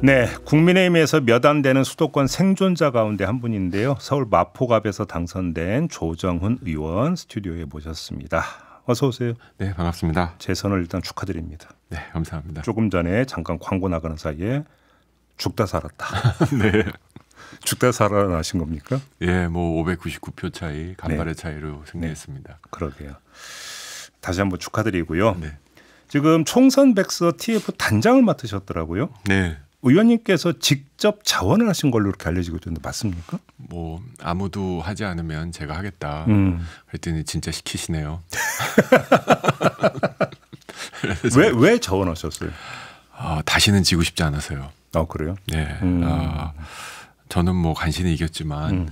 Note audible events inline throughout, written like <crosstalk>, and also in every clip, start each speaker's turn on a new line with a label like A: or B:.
A: 네, 국민의힘에서 몇 안 되는 수도권 생존자 가운데 한 분인데요. 서울 마포갑에서 당선된 조정훈 의원 스튜디오에 모셨습니다. 어서 오세요.
B: 네, 반갑습니다.
A: 재선을 일단 축하드립니다.
B: 네, 감사합니다.
A: 조금 전에 잠깐 광고 나가는 사이에 죽다 살았다. <laughs>
B: 네. <laughs>
A: 죽다 살아나신 겁니까?
B: 예, 뭐 599표 차이, 간발의 차이로 승리했습니다.
A: 그러게요. 다시 한번 축하드리고요.
B: 네.
A: 지금 총선 백서 TF 단장을 맡으셨더라고요.
B: 네.
A: 의원님께서 직접 자원을 하신 걸로 이렇게 알려지고 있는데 맞습니까?
B: 뭐 아무도 하지 않으면 제가 하겠다.
A: 음.
B: 그랬더니 진짜 시키시네요. <laughs>
A: 왜 왜 자원하셨어요?
B: 아, 다시는 지고 싶지 않아서요.
A: 아 그래요?
B: 네.
A: 음.
B: 아, 저는 뭐 간신히 이겼지만
A: 음.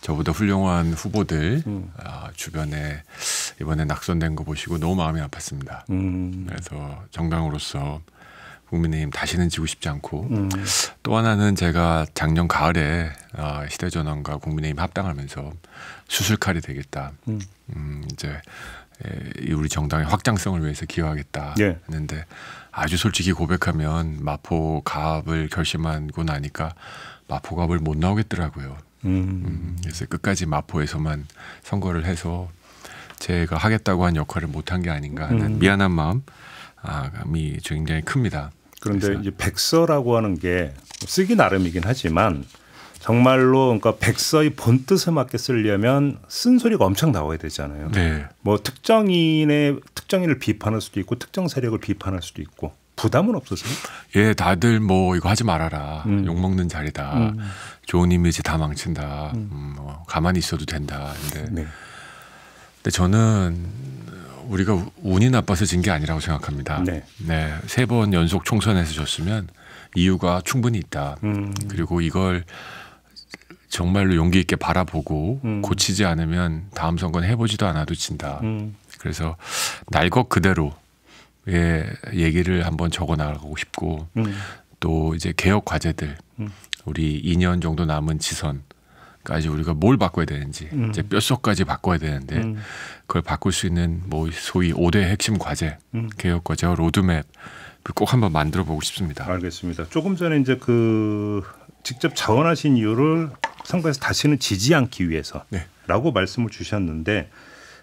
B: 저보다 훌륭한 후보들
A: 음.
B: 아, 주변에 이번에 낙선된 거 보시고 너무 마음이 아팠습니다.
A: 음.
B: 그래서 정당으로서 국민의힘 다시는 지고 싶지 않고
A: 음.
B: 또 하나는 제가 작년 가을에 아, 시대전환과 국민의힘 합당하면서 수술칼이 되겠다.
A: 음.
B: 음, 이제 에, 이 우리 정당의 확장성을 위해서 기여하겠다
A: 예.
B: 했는데 아주 솔직히 고백하면 마포갑을 결심하고 나니까 마포갑을 못 나오겠더라고요.
A: 음.
B: 음, 그래서 끝까지 마포에서만 선거를 해서 제가 하겠다고 한 역할을 못한 게 아닌가 하는
A: 음.
B: 미안한 마음 아감이 굉장히 큽니다.
A: 그런데
B: 그래서-
A: 이제 백서라고 하는 게 쓰기 나름이긴 하지만 정말로 그러니까 백서의 본 뜻에 맞게 쓰려면 쓴소리가 엄청 나와야 되잖아요.
B: 네.
A: 뭐 특정인의 특정인을 비판할 수도 있고 특정 세력을 비판할 수도 있고 부담은 없으세요?
B: 예, 다들 뭐 이거 하지 말아라.
A: 음.
B: 욕 먹는 자리다.
A: 음.
B: 좋은 이미지 다 망친다. 음, 뭐 가만히 있어도 된다. 근데,
A: 네.
B: 근데 저는 우리가 운이 나빠서 진 게 아니라고 생각합니다.
A: 네.
B: 네, 세 번 연속 총선에서 졌으면 이유가 충분히 있다.
A: 음.
B: 그리고 이걸 정말로 용기 있게 바라보고
A: 음.
B: 고치지 않으면 다음 선거는 해보지도 않아도 진다.
A: 음.
B: 그래서 날 것 그대로 의 얘기를 한번 적어 나가고 싶고
A: 음.
B: 또 이제 개혁 과제들
A: 음.
B: 우리 2년 정도 남은 지선 까지 우리가 뭘 바꿔야 되는지
A: 음.
B: 이제 뼛속까지 바꿔야 되는데
A: 음.
B: 그걸 바꿀 수 있는 뭐 소위 5대 핵심 과제
A: 음.
B: 개혁 과제와 로드맵 꼭 한번 만들어 보고 싶습니다.
A: 알겠습니다. 조금 전에 이제 그 직접 자원하신 이유를 선거에서 다시는 지지 않기 위해서라고
B: 네.
A: 말씀을 주셨는데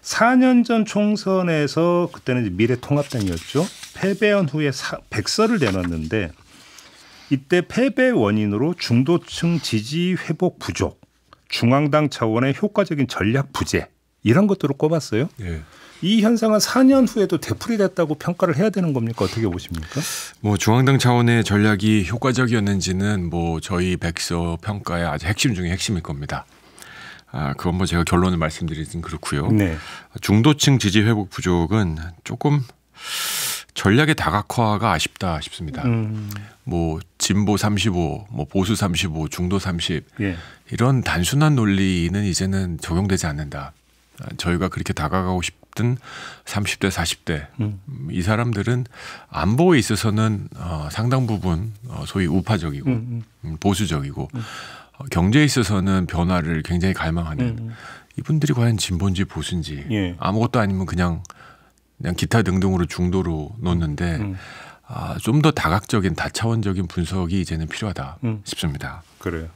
A: 4년 전 총선에서 그때는 미래통합당이었죠. 패배한 후에 사, 백서를 내놨는데 이때 패배 원인으로 중도층 지지 회복 부족, 중앙당 차원의 효과적인 전략 부재 이런 것들을 꼽았어요.
B: 예.
A: 이 현상은 4년 후에도 되풀이됐다고 평가를 해야 되는 겁니까? 어떻게 보십니까?
B: 뭐 중앙당 차원의 전략이 효과적이었는지는 뭐 저희 백서 평가의 아주 핵심 중에 핵심일 겁니다. 아, 그건 뭐 제가 결론을 말씀드리긴 그렇고요.
A: 네.
B: 중도층 지지 회복 부족은 조금 전략의 다각화가 아쉽다 싶습니다.
A: 음,
B: 뭐 진보 35, 뭐 보수 35, 중도 30
A: 예.
B: 이런 단순한 논리는 이제는 적용되지 않는다. 아, 저희가 그렇게 다가가고 싶든 30대, 40대
A: 음.
B: 음, 이 사람들은 안보에 있어서는 어, 상당 부분 어, 소위 우파적이고
A: 음,
B: 음, 보수적이고 어, 경제에 있어서는 변화를 굉장히 갈망하는
A: 음.
B: 이분들이 과연 진보인지 보수인지
A: 예.
B: 아무것도 아니면 그냥 그냥 기타 등등으로 중도로 놓는데
A: 음.
B: 아, 좀 더 다각적인 다차원적인 분석이 이제는 필요하다
A: 음.
B: 싶습니다.
A: 그래요.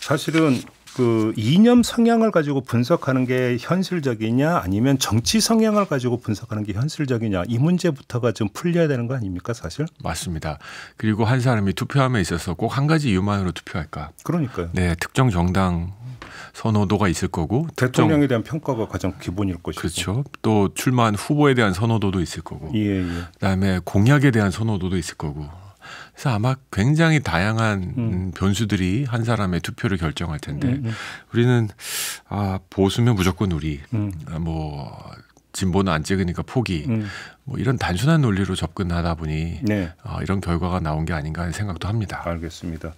A: 사실은 그 이념 성향을 가지고 분석하는 게 현실적이냐 아니면 정치 성향을 가지고 분석하는 게 현실적이냐 이 문제부터가 좀 풀려야 되는 거 아닙니까 사실?
B: 맞습니다. 그리고 한 사람이 투표함에 있어서 꼭 한 가지 이유만으로 투표할까?
A: 그러니까요.
B: 네, 특정 정당 선호도가 있을 거고 특정
A: 대통령에 대한 평가가 가장 기본일 것이고.
B: 그렇죠. 또 출마한 후보에 대한 선호도도 있을 거고
A: 예, 예.
B: 그다음에 공약에 대한 선호도도 있을 거고 그래서 아마 굉장히 다양한 음, 변수들이 한 사람의 투표를 결정할 텐데
A: 음, 음.
B: 우리는 아 보수면 무조건 우리
A: 음.
B: 아, 뭐 진보는 안 찍으니까 포기
A: 음.
B: 뭐 이런 단순한 논리로 접근하다 보니
A: 네.
B: 아, 이런 결과가 나온 게 아닌가 하는 생각도 합니다.
A: 알겠습니다.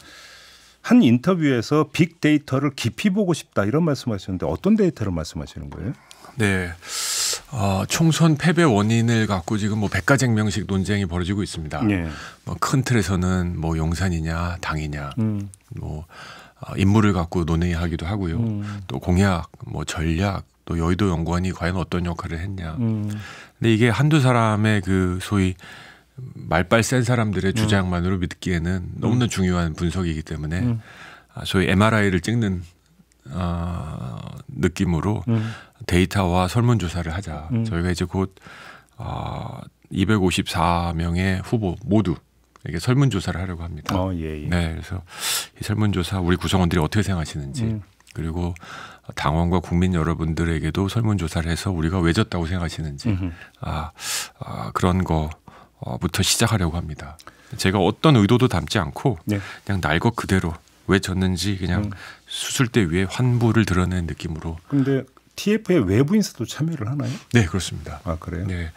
A: 한 인터뷰에서 빅데이터를 깊이 보고 싶다 이런 말씀하셨는데 어떤 데이터를 말씀하시는 거예요?
B: 네. 어, 총선 패배 원인을 갖고 지금 뭐 백가쟁명식 논쟁이 벌어지고 있습니다.
A: 예.
B: 뭐큰 틀에서는 뭐 용산이냐 당이냐
A: 음.
B: 뭐 어, 인물을 갖고 논의하기도 하고요.
A: 음.
B: 또 공약, 뭐 전략, 또 여의도 연구원이 과연 어떤 역할을 했냐.
A: 음.
B: 근데 이게 한두 사람의 그 소위 말빨 센 사람들의 주장만으로 믿기에는 너무나 중요한 분석이기 때문에
A: 음.
B: 아, 소위 MRI를 찍는 어, 느낌으로
A: 음.
B: 데이터와 설문조사를 하자.
A: 음.
B: 저희가 이제 곧 어, 254명의 후보 모두 이게 설문조사를 하려고 합니다.
A: 어, 예, 예.
B: 네, 그래서 이 설문조사 우리 구성원들이 어떻게 생각하시는지
A: 음.
B: 그리고 당원과 국민 여러분들에게도 설문조사를 해서 우리가 왜 졌다고 생각하시는지
A: 음흠.
B: 아, 아 그런 거 부터 시작하려고 합니다. 제가 어떤 의도도 담지 않고
A: 네.
B: 그냥 날 것 그대로 왜 졌는지 그냥
A: 음.
B: 수술대 위에 환부를 드러낸 느낌으로
A: 근데 TF에 외부 인사도 참여를 하나요?
B: 네 그렇습니다.
A: 아, 그래요?
B: 네,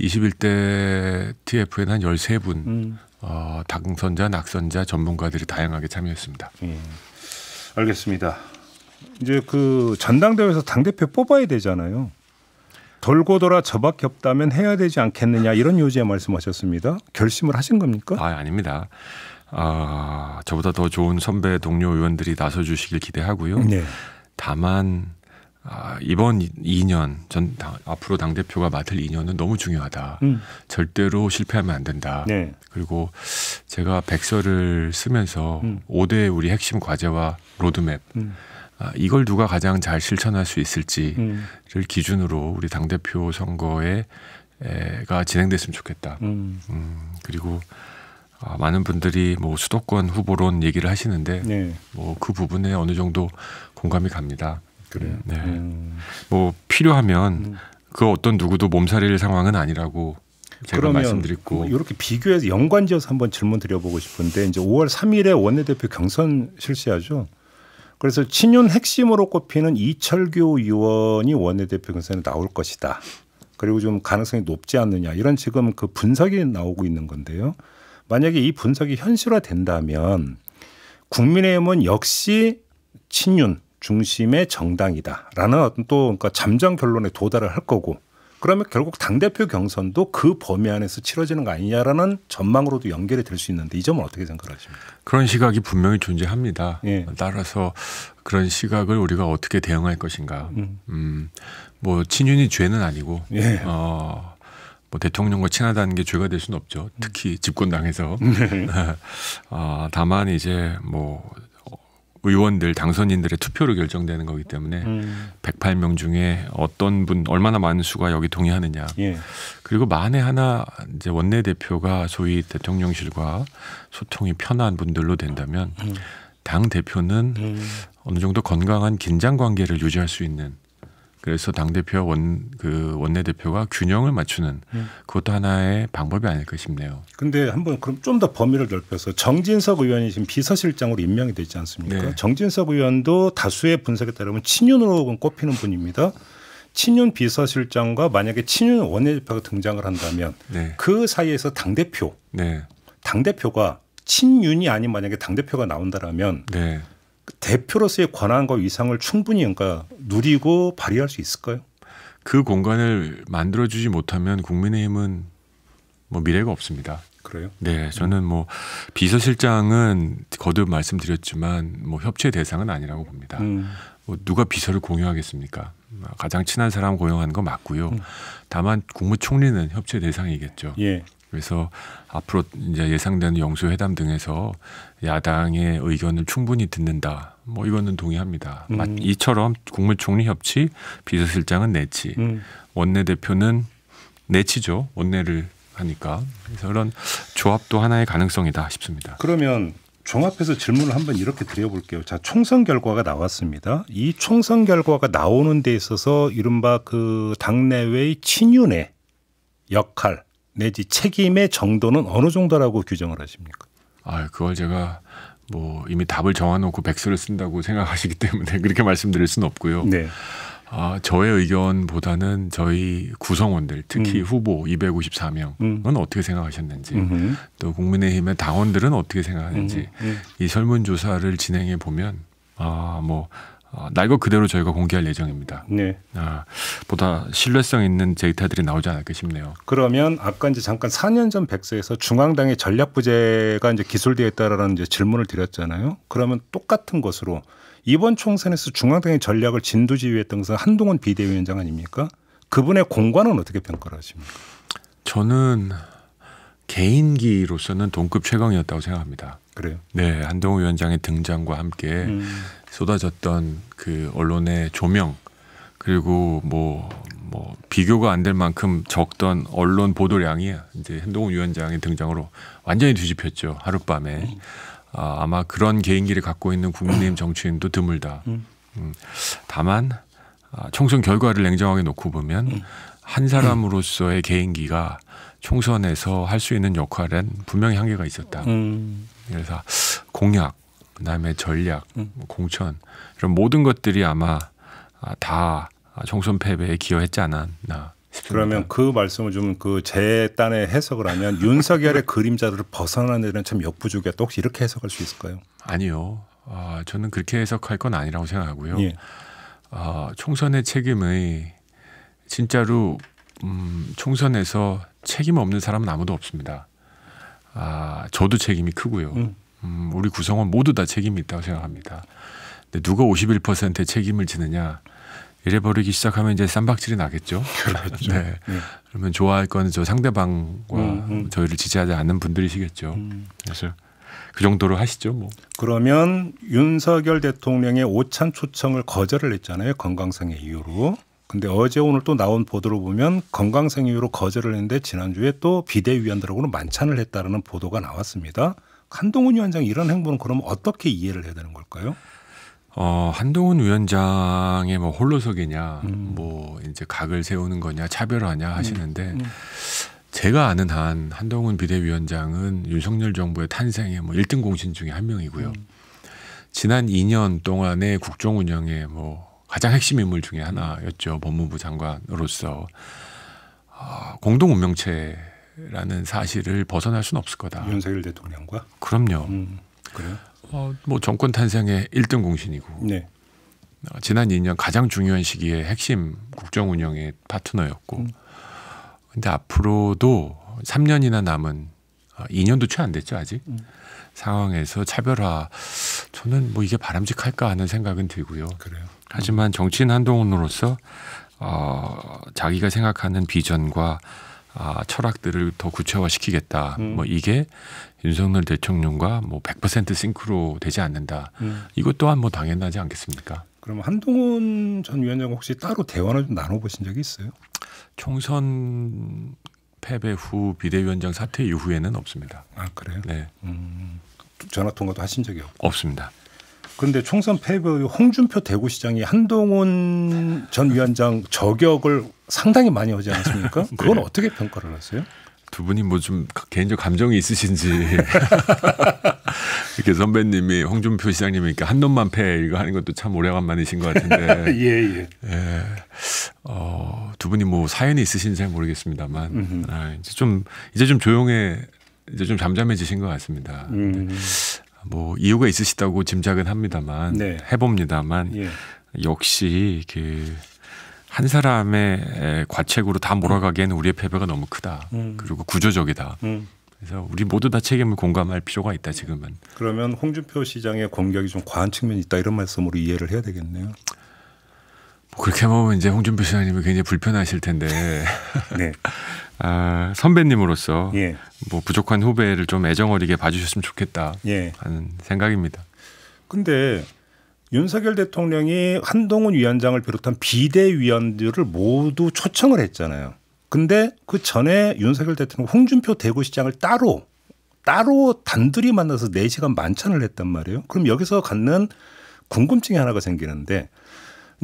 B: 21대 TF에는 한 13분
A: 음.
B: 어, 당선자, 낙선자 전문가들이 다양하게 참여했습니다.
A: 예. 알겠습니다. 이제 그 전당대회에서 당 대표 뽑아야 되잖아요. 돌고 돌아 저밖에 없다면 해야 되지 않겠느냐 이런 요지에 말씀하셨습니다. 결심을 하신 겁니까?
B: 아 아닙니다. 아 저보다 더 좋은 선배 동료 의원들이 나서 주시길 기대하고요.
A: 네.
B: 다만 아, 이번 2년 전 당- 앞으로 당 대표가 맡을 2년은 너무 중요하다.
A: 음.
B: 절대로 실패하면 안 된다.
A: 네.
B: 그리고 제가 백서를 쓰면서
A: 음.
B: 5대 우리 핵심 과제와 로드맵
A: 음.
B: 아, 이걸 누가 가장 잘 실천할 수 있을지를
A: 음.
B: 기준으로 우리 당 대표 선거에 가 진행됐으면 좋겠다.
A: 음.
B: 음, 그리고 아, 많은 분들이 뭐 수도권 후보론 얘기를 하시는데
A: 네.
B: 뭐그 부분에 어느 정도 공감이 갑니다.
A: 그래요.
B: 네.
A: 음.
B: 뭐 필요하면
A: 음.
B: 그 어떤 누구도 몸살일 상황은 아니라고 제가
A: 그러면
B: 말씀드렸고
A: 이렇게 비교해서 연관지어서 한번 질문 드려보고 싶은데 이제 5월 3일에 원내대표 경선 실시하죠. 그래서 친윤 핵심으로 꼽히는 이철규 의원이 원내대표 경선에 나올 것이다. 그리고 좀 가능성이 높지 않느냐 이런 지금 그 분석이 나오고 있는 건데요. 만약에 이 분석이 현실화된다면 국민의힘은 역시 친윤 중심의 정당이다라는 어떤 또 그러니까 잠정 결론에 도달을 할 거고 그러면 결국 당 대표 경선도 그 범위 안에서 치러지는 거 아니냐라는 전망으로도 연결이 될 수 있는데 이 점은 어떻게 생각하십니까?
B: 그런 시각이 분명히 존재합니다.
A: 예.
B: 따라서 그런 시각을 우리가 어떻게 대응할 것인가.
A: 음.
B: 음, 뭐 친윤이 죄는 아니고
A: 예.
B: 어, 뭐 대통령과 친하다는 게 죄가 될 수는 없죠. 특히 집권당에서.
A: 네. <laughs>
B: 어, 다만 이제 뭐 의원들 당선인들의 투표로 결정되는 거기 때문에
A: 음.
B: 108명 중에 어떤 분 얼마나 많은 수가 여기 동의하느냐.
A: 예.
B: 그리고 만에 하나 이제 원내 대표가 소위 대통령실과 소통이 편한 분들로 된다면
A: 음.
B: 당 대표는
A: 음.
B: 어느 정도 건강한 긴장 관계를 유지할 수 있는 그래서 당 대표와 원 그 원내 대표가 균형을 맞추는
A: 음.
B: 그것도 하나의 방법이 아닐까 싶네요.
A: 근데 한번 그럼 좀 더 범위를 넓혀서 정진석 의원이 지금 비서실장으로 임명이 되지 않습니까?
B: 네.
A: 정진석 의원도 다수의 분석에 따르면 친윤으로 꼽히는 분입니다. 친윤 비서실장과 만약에 친윤 원내대표가 등장을 한다면
B: 네,
A: 그 사이에서 당 대표,
B: 네,
A: 당 대표가 친윤이 아닌 만약에 당 대표가 나온다라면
B: 네.
A: 대표로서의 권한과 위상을 충분히 그러니까 누리고 발휘할 수 있을까요?
B: 그 공간을 만들어주지 못하면 국민의힘은 뭐 미래가 없습니다.
A: 그래요?
B: 네, 저는 뭐 비서실장은 거듭 말씀드렸지만 뭐 협치 대상은 아니라고 봅니다.
A: 음.
B: 뭐 누가 비서를 공유하겠습니까? 가장 친한 사람 고용하는 거 맞고요. 다만 국무총리는 협치 대상이겠죠.
A: 예.
B: 그래서 앞으로 이제 예상되는 영수회담 등에서 야당의 의견을 충분히 듣는다. 뭐 이거는 동의합니다. 마-
A: 음.
B: 이처럼 국무총리 협치, 비서실장은 내치,
A: 음.
B: 원내 대표는 내치죠. 원내를 하니까. 그래서 그런 조합도 하나의 가능성이다 싶습니다.
A: 그러면 종합해서 질문을 한번 이렇게 드려볼게요. 자, 총선 결과가 나왔습니다. 이 총선 결과가 나오는 데 있어서 이른바 그 당내외의 친윤의 역할 내지 책임의 정도는 어느 정도라고 규정을 하십니까?
B: 아, 그걸 제가 뭐 이미 답을 정해놓고 백서를 쓴다고 생각하시기 때문에 <laughs> 그렇게 말씀드릴 수는 없고요.
A: 네.
B: 아, 저의 의견보다는 저희 구성원들, 특히 후보 254명은
A: 음.
B: 어떻게 생각하셨는지,
A: 음흠.
B: 또 국민의힘의 당원들은 어떻게 생각하는지
A: 음.
B: 이 설문조사를 진행해 보면 아, 뭐 아, 날것 그대로 저희가 공개할 예정입니다.
A: 네.
B: 아, 보다 신뢰성 있는 데이터들이 나오지 않을까 싶네요.
A: 그러면 아까 이제 잠깐 4년 전 백서에서 중앙당의 전략 부재가 이제 기술되어 있다라는 이제 질문을 드렸잖아요. 그러면 똑같은 것으로 이번 총선에서 중앙당의 전략을 진두지휘했던 것은 한동훈 비대위원장 아닙니까? 그분의 공관은 어떻게 평가를 하십니까?
B: 저는 개인기로서는 동급 최강이었다고 생각합니다.
A: 그래요.
B: 네, 한동훈 위원장의 등장과 함께
A: 음.
B: 쏟아졌던 그 언론의 조명 그리고 뭐, 뭐 비교가 안 될 만큼 적던 언론 보도량이 이제 한동훈 위원장의 등장으로 완전히 뒤집혔죠 하룻밤에 아, 아마 그런 개인기를 갖고 있는 국민의힘 정치인도 드물다.
A: 음.
B: 음, 다만 아, 총선 결과를 냉정하게 놓고 보면 한 사람으로서의 개인기가 총선에서 할 수 있는 역할엔 분명히 한계가 있었다.
A: 음.
B: 그래서 공약, 그다음에 전략,
A: 음.
B: 뭐 공천 이런 모든 것들이 아마 아, 다 총선 패배에 기여했지 않았나.
A: 그러면 그 말씀을 좀 그 제 딴에 해석을 하면 윤석열의 <laughs> 그림자들을 벗어나는 참 역부족이었다. 혹시 이렇게 해석할 수 있을까요?
B: 아니요. 아, 저는 그렇게 해석할 건 아니라고 생각하고요.
A: 예.
B: 아, 총선의 책임의 진짜로 음, 총선에서 책임 없는 사람은 아무도 없습니다. 아, 저도 책임이 크고요.
A: 음.
B: 음, 우리 구성원 모두 다 책임이 있다고 생각합니다. 근데 누가 51%의 책임을 지느냐 이래 버리기 시작하면 이제 쌈박질이 나겠죠. <laughs>
A: 그렇죠.
B: 네.
A: 예.
B: 그러면 좋아할 거는 저 상대방과
A: 음, 음.
B: 저희를 지지하지 않는 분들이시겠죠.
A: 음.
B: 그래서 그 정도로 하시죠, 뭐.
A: 그러면 윤석열 대통령의 오찬 초청을 거절을 했잖아요. 건강상의 이유로. 근데 어제 오늘 또 나온 보도를 보면 건강상 이유로 거절을 했는데 지난주에 또 비대위원들하고는 만찬을 했다라는 보도가 나왔습니다. 한동훈 위원장 이런 행보는 그럼 어떻게 이해를 해야 되는 걸까요?
B: 어, 한동훈 위원장의 뭐 홀로서기냐,
A: 음.
B: 뭐 이제 각을 세우는 거냐, 차별화냐 하시는데
A: 음.
B: 제가 아는 한 한동훈 비대위원장은 윤석열 정부의 탄생의 뭐 1등 공신 중에 한 명이고요.
A: 음.
B: 지난 2년 동안의 국정 운영의 뭐 가장 핵심 인물 중에 하나였죠. 법무부 장관으로서 아, 공동 운명체라는 사실을 벗어날 수는 없을 거다.
A: 윤석열 대통령과.
B: 그럼요.
A: 음. 그래요?
B: 어, 뭐 정권 탄생의 1등 공신이고
A: 네.
B: 어, 지난 2년 가장 중요한 시기에 핵심 국정 운영의 파트너였고
A: 음.
B: 근데 앞으로도 3년이나 남은 어, 2년도 채 안 됐죠 아직
A: 음.
B: 상황에서 차별화 저는 뭐 이게 바람직할까 하는 생각은 들고요.
A: 그래요.
B: 하지만 정치인 한동훈으로서 어, 자기가 생각하는 비전과 아, 철학들을 더 구체화시키겠다.
A: 음.
B: 뭐 이게 윤석열 대통령과 뭐 100% 싱크로 되지 않는다.
A: 음.
B: 이것 또한 뭐 당연하지 않겠습니까?
A: 그럼 한동훈 전 위원장 혹시 따로 대화를 좀 나눠보신 적이 있어요?
B: 총선 패배 후 비대위원장 사퇴 이후에는 없습니다.
A: 아 그래요?
B: 네,
A: 음. 전화 통화도 하신 적이 없고.
B: 없습니다.
A: 그런데 총선 패배 후 홍준표 대구시장이 한동훈 전 위원장 저격을 상당히 많이 하지 않았습니까? <laughs> 그건
B: 네.
A: 어떻게 평가를 하세요?
B: 두 분이 뭐 좀 개인적 감정이 있으신지 <laughs> 이렇게 선배님이 홍준표 시장님이 이렇게 한 놈만 패 이거 하는 것도 참 오래간만이신 것 같은데 <laughs>
A: 예, 예.
B: 예. 어, 두 분이 뭐 사연이 있으신지 잘 모르겠습니다만
A: 음흠.
B: 아, 이제 좀 이제 좀 조용해 이제 좀 잠잠해지신 것 같습니다.
A: 음.
B: 뭐 이유가 있으시다고 짐작은 합니다만
A: 네.
B: 해봅니다만
A: 예.
B: 역시 그 한 사람의 에, 과책으로 다 몰아가기에는 우리의 패배가 너무 크다.
A: 음.
B: 그리고 구조적이다.
A: 음.
B: 그래서 우리 모두 다 책임을 공감할 필요가 있다 지금은.
A: 그러면 홍준표 시장의 공격이 좀 과한 측면이 있다 이런 말씀으로 이해를 해야 되겠네요.
B: 뭐 그렇게 보면 이제 홍준표 시장님이 굉장히 불편하실 텐데 <laughs>
A: 네.
B: 아, 선배님으로서
A: 예.
B: 뭐 부족한 후배를 좀 애정어리게 봐주셨으면 좋겠다
A: 예.
B: 하는 생각입니다.
A: 근데 윤석열 대통령이 한동훈 위원장을 비롯한 비대위원들을 모두 초청을 했잖아요. 근데 그 전에 윤석열 대통령 홍준표 대구시장을 따로 따로 단둘이 만나서 4시간 만찬을 했단 말이에요. 그럼 여기서 갖는 궁금증이 하나가 생기는데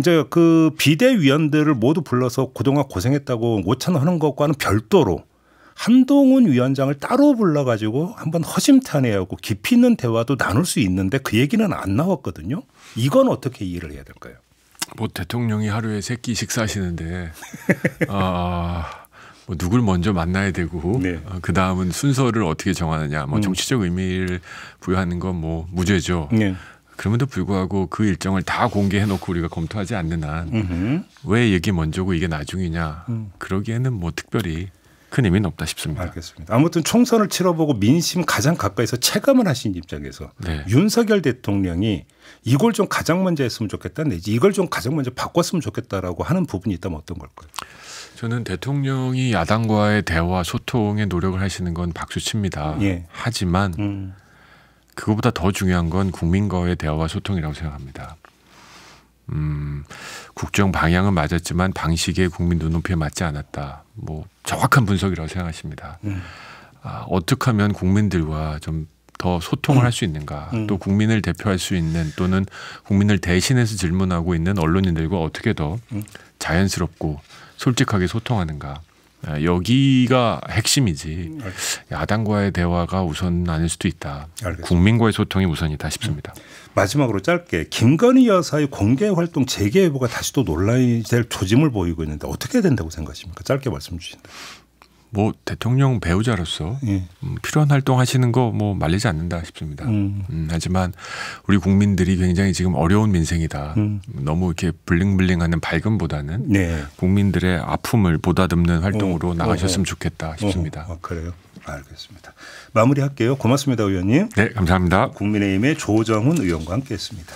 A: 이제 그 비대위원들을 모두 불러서 그동안 고생했다고 오찬하는 것과는 별도로 한동훈 위원장을 따로 불러가지고 한번 허심탄회하고 깊이 있는 대화도 나눌 수 있는데 그 얘기는 안 나왔거든요. 이건 어떻게 이해를 해야 될까요?
B: 뭐 대통령이 하루에 세 끼 식사하시는데 아, 뭐 누굴 먼저 만나야 되고
A: 네.
B: 그 다음은 순서를 어떻게 정하느냐 뭐
A: 음.
B: 정치적 의미를 부여하는 건 뭐 무죄죠.
A: 네.
B: 그럼에도 불구하고 그 일정을 다 공개해놓고 우리가 검토하지 않는 한 왜. 얘기 먼저고 이게 나중이냐
A: 음.
B: 그러기에는 뭐 특별히 큰 의미는 없다 싶습니다.
A: 알겠습니다. 아무튼 총선을 치러보고 민심 가장 가까이서 체감을 하신 입장에서
B: 네.
A: 윤석열 대통령이 이걸 좀 가장 먼저 했으면 좋겠다 내지 이걸 좀 가장 먼저 바꿨으면 좋겠다라고 하는 부분이 있다면 어떤 걸까요?
B: 저는 대통령이 야당과의 대화 소통에 노력을 하시는 건 박수 칩니다.
A: 예.
B: 하지만
A: 음.
B: 그거보다 더 중요한 건 국민과의 대화와 소통이라고 생각합니다. 음, 국정 방향은 맞았지만 방식에 국민 눈높이에 맞지 않았다. 뭐 정확한 분석이라고 생각하십니다.
A: 음.
B: 아, 어떻게 하면 국민들과 좀 더 소통을 할수 있는가,
A: 음.
B: 또 국민을 대표할 수 있는 또는 국민을 대신해서 질문하고 있는 언론인들과 어떻게 더
A: 음.
B: 자연스럽고 솔직하게 소통하는가. 아, 여기가 핵심이지 야당과의 대화가 우선 아닐 수도 있다.
A: 알겠습니다.
B: 국민과의 소통이 우선이다 싶습니다.
A: 마지막으로 짧게 김건희 여사의 공개 활동 재개 여부가 다시 또 논란이 될 조짐을 보이고 있는데 어떻게 된다고 생각하십니까? 짧게 말씀 주신다.
B: 뭐 대통령 배우자로서
A: 예.
B: 음, 필요한 활동 하시는 거 뭐 말리지 않는다 싶습니다.
A: 음.
B: 음, 하지만 우리 국민들이 굉장히 지금 어려운 민생이다.
A: 음.
B: 너무 이렇게 블링블링하는 밝음보다는
A: 네.
B: 국민들의 아픔을 보다듬는 활동으로
A: 어,
B: 나가셨으면
A: 어,
B: 좋겠다 싶습니다.
A: 어, 어, 그래요. 알겠습니다. 마무리할게요. 고맙습니다, 의원님.
B: 네, 감사합니다.
A: 국민의힘의 조정훈 의원과 함께했습니다.